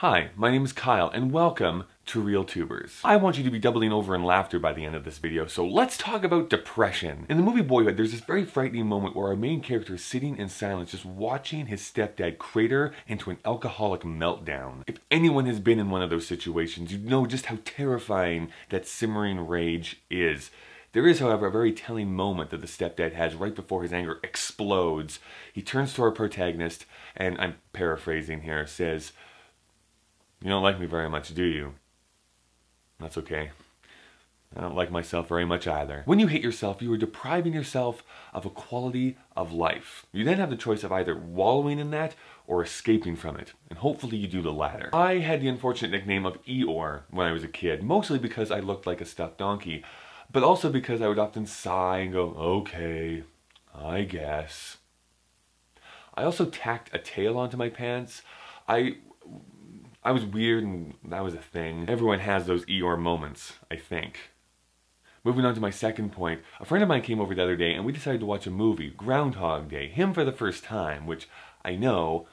Hi, my name is Kyle and welcome to ReelTubers. I want you to be doubling over in laughter by the end of this video, so let's talk about depression. In the movie Boyhood, there's this very frightening moment where our main character is sitting in silence just watching his stepdad crater into an alcoholic meltdown. If anyone has been in one of those situations, you know just how terrifying that simmering rage is. There is, however, a very telling moment that the stepdad has right before his anger explodes. He turns to our protagonist and, I'm paraphrasing here, says, you don't like me very much, do you? That's okay. I don't like myself very much either. When you hate yourself, you are depriving yourself of a quality of life. You then have the choice of either wallowing in that or escaping from it, and hopefully you do the latter. I had the unfortunate nickname of Eeyore when I was a kid, mostly because I looked like a stuffed donkey, but also because I would often sigh and go, okay, I guess. I also tacked a tail onto my pants. I I was weird and that was a thing. Everyone has those Eeyore moments, I think. Moving on to my second point, a friend of mine came over the other day and we decided to watch a movie, Groundhog Day, him for the first time, which I know,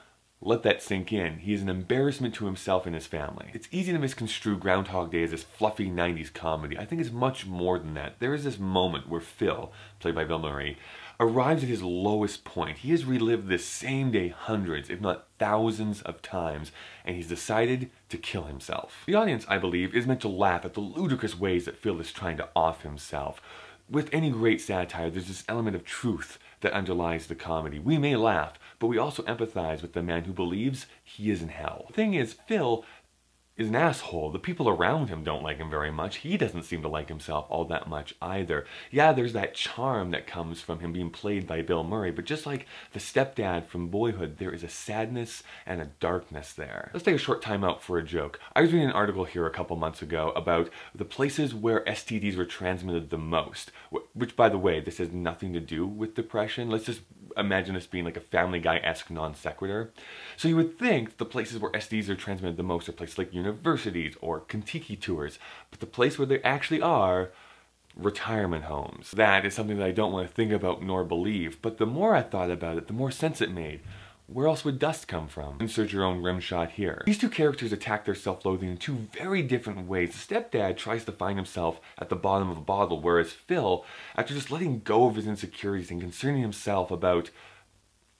let that sink in. He is an embarrassment to himself and his family. It's easy to misconstrue Groundhog Day as this fluffy 90s comedy. I think it's much more than that. There is this moment where Phil, played by Bill Murray, arrives at his lowest point. He has relived this same day hundreds, if not thousands of times, and he's decided to kill himself. The audience, I believe, is meant to laugh at the ludicrous ways that Phil is trying to off himself. With any great satire, there's this element of truth that underlies the comedy. We may laugh, but we also empathize with the man who believes he is in hell. The thing is, Phil is an asshole. The people around him don't like him very much. He doesn't seem to like himself all that much either. Yeah, there's that charm that comes from him being played by Bill Murray, but just like the stepdad from Boyhood, there is a sadness and a darkness there. Let's take a short time out for a joke. I was reading an article here a couple months ago about the places where STDs were transmitted the most, which by the way, this has nothing to do with depression. Let's just imagine this being like a Family Guy-esque non sequitur. So you would think the places where STDs are transmitted the most are places like universities or Kentucky tours, but the place where they actually are retirement homes. That is something that I don't want to think about nor believe, but the more I thought about it, the more sense it made. Where else would dust come from? Insert your own rim shot here. These two characters attack their self-loathing in two very different ways. The stepdad tries to find himself at the bottom of a bottle, whereas Phil, after just letting go of his insecurities and concerning himself about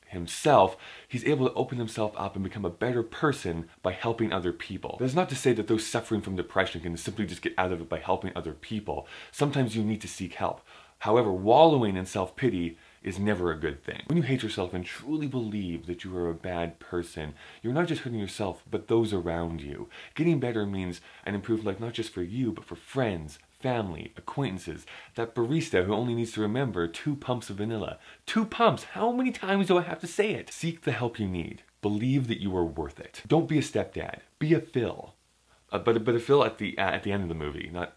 himself, he's able to open himself up and become a better person by helping other people. That's not to say that those suffering from depression can simply just get out of it by helping other people. Sometimes you need to seek help. However, wallowing in self-pity is never a good thing. When you hate yourself and truly believe that you are a bad person, you're not just hurting yourself, but those around you. Getting better means an improved life not just for you, but for friends, family, acquaintances, that barista who only needs to remember two pumps of vanilla. Two pumps! How many times do I have to say it? Seek the help you need. Believe that you are worth it. Don't be a stepdad. Be a Phil. Uh, but, but a Phil at the, uh, at the end of the movie, not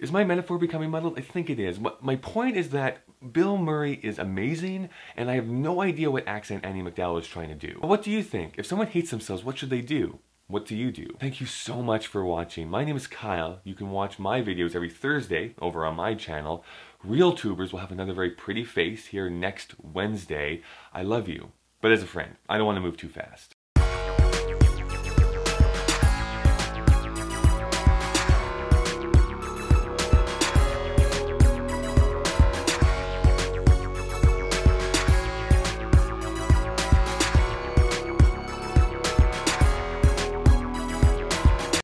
is my metaphor becoming muddled? I think it is. My point is that Bill Murray is amazing, and I have no idea what accent Andie MacDowell is trying to do. But what do you think? If someone hates themselves, what should they do? What do you do? Thank you so much for watching. My name is Kyle. You can watch my videos every Thursday over on my channel. ReelTubers will have another very pretty face here next Wednesday. I love you, but as a friend, I don't want to move too fast.